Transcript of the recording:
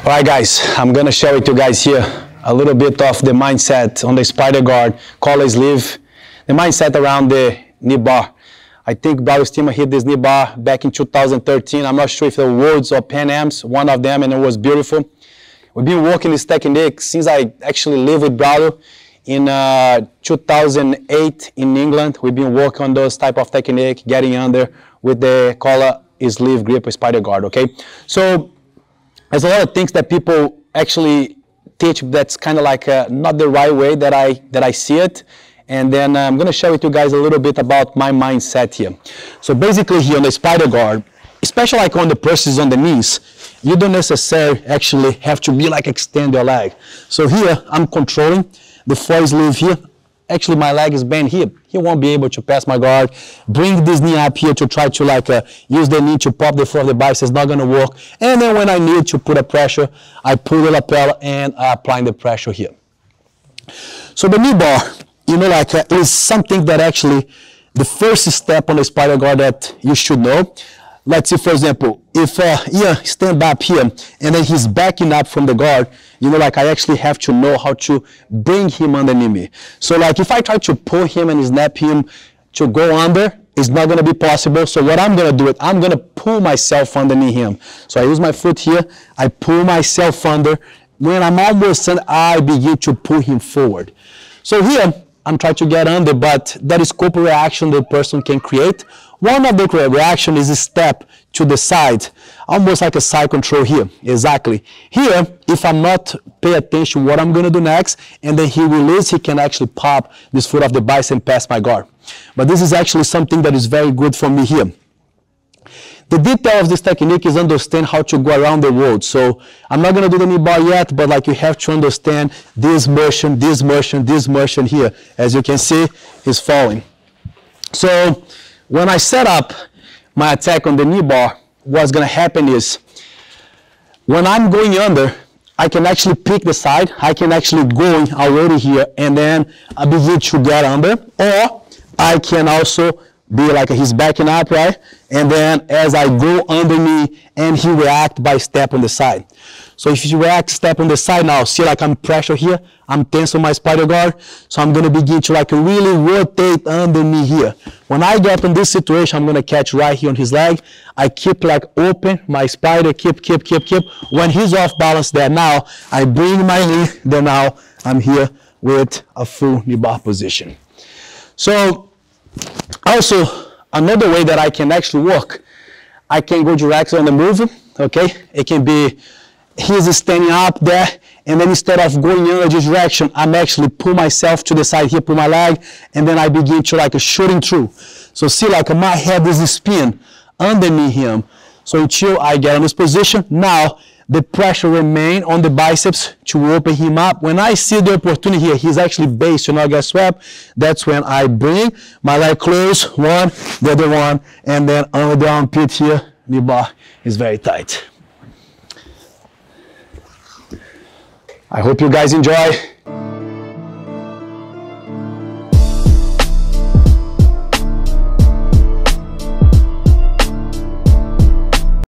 All right, guys, I'm gonna share with you guys here a little bit of the mindset on the spider guard, collar sleeve, the mindset around the knee bar. I think Estima hit this knee bar back in 2013. I'm not sure if the Worlds or Pan one of them, and it was beautiful. We've been working this technique since I actually live with Braulio in uh, 2008 in England. We've been working on those type of technique, getting under with the collar sleeve grip spider guard, okay? So there's a lot of things that people actually teach that's kind of like uh, not the right way that I that I see it. And then uh, I'm going to share with you guys a little bit about my mindset here. So basically here on the spider guard, especially like on the purses on the knees, you don't necessarily actually have to be like extend your leg. So here I'm controlling the four sleeve here actually my leg is bent here. He won't be able to pass my guard. Bring this knee up here to try to like uh, use the knee to pop the floor of the biceps. It's not going to work. And then when I need to put a pressure, I pull the lapel and I apply the pressure here. So the knee bar, you know, like uh, is something that actually the first step on the spider guard that you should know let's say for example, if uh, Ian stand up here and then he's backing up from the guard, you know, like I actually have to know how to bring him underneath me. So like if I try to pull him and snap him to go under, it's not going to be possible. So what I'm going to do is I'm going to pull myself underneath him. So I use my foot here, I pull myself under. When I'm almost under, I begin to pull him forward. So here, I'm trying to get under, but that is scope reaction the person can create one of the reaction is a step to the side, almost like a side control here. Exactly. Here, if I'm not pay attention what I'm going to do next, and then he release, he can actually pop this foot of the bicep and pass my guard. But this is actually something that is very good for me here. The detail of this technique is understand how to go around the world. So I'm not going to do the knee bar yet, but like you have to understand this motion, this motion, this motion here. As you can see, he's falling. So when I set up my attack on the knee bar, what's going to happen is when I'm going under, I can actually pick the side. I can actually go already here and then I begin to get under. Or I can also be like he's backing up, right? And then as I go under me and he react by step on the side. So if you react step on the side now, see like I'm pressure here, I'm tense on my spider guard. So I'm gonna begin to like really rotate under me here. When I get in this situation, I'm gonna catch right here on his leg. I keep like open, my spider, keep, keep, keep, keep. When he's off balance there now, I bring my knee, then now I'm here with a full knee bar position. So also, another way that I can actually walk, I can go directly on the move, okay? It can be, he's standing up there, and then instead of going in a direction, I'm actually pull myself to the side here, pull my leg, and then I begin to like a shooting through. So see like my head is spin underneath him. So until I get in this position, now the pressure remain on the biceps to open him up. When I see the opportunity here, he's actually based to not get swept. That's when I bring my leg close, one, the other one, and then under the armpit here, the bar is very tight. I hope you guys enjoy.